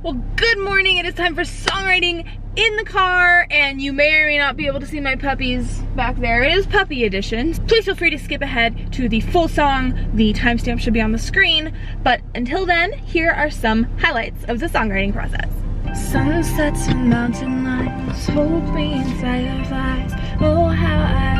Well, good morning. It is time for songwriting in the car, and you may or may not be able to see my puppies back there. It is puppy edition. Please feel free to skip ahead to the full song. The timestamp should be on the screen. But until then, here are some highlights of the songwriting process. Sunsets and mountain lights hold me in fireflies. Oh, how time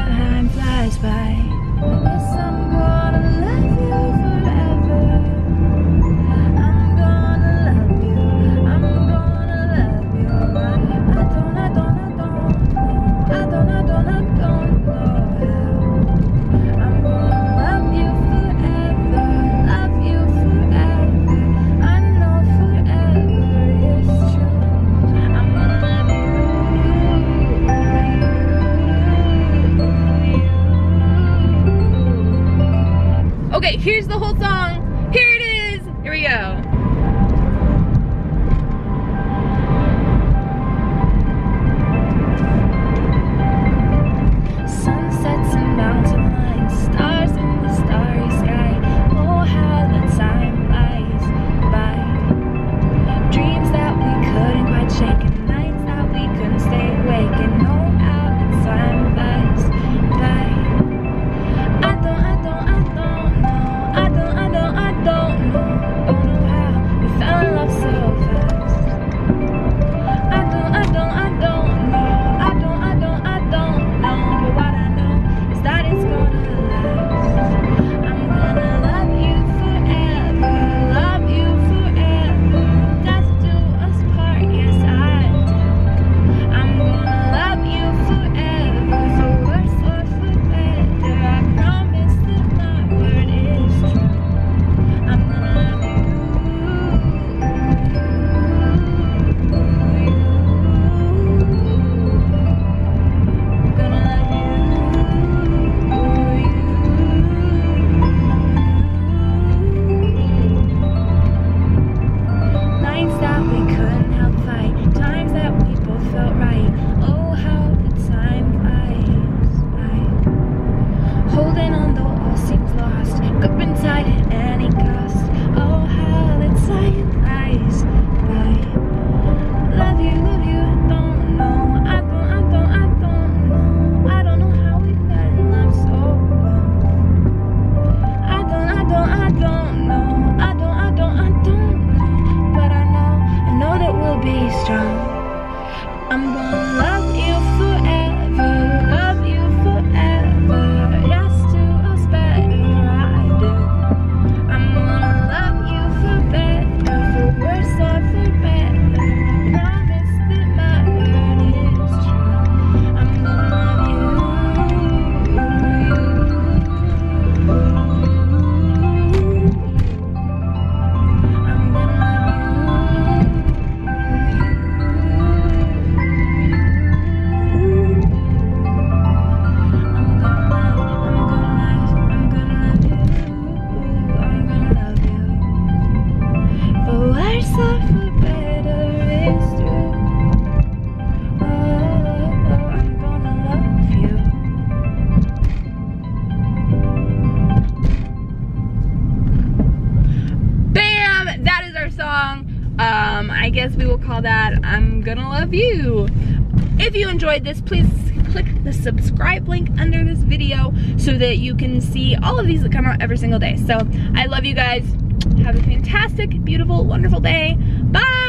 Okay, here's the whole song. Here it is. Here we go. Holding on though all seems lost, gripping tight at any cost. Oh, how time flies by. Love you, love you, I don't know. I don't, I don't, I don't know. I don't know how we fell in love so. I don't, I don't, I don't know. I don't, I don't, I don't know. But I know, I know that we'll be strong. I'm I guess we will call that I'm Gonna Love You. If you enjoyed this, please click the subscribe link under this video so that you can see all of these that come out every single day. So I love you guys. Have a fantastic, beautiful, wonderful day. Bye!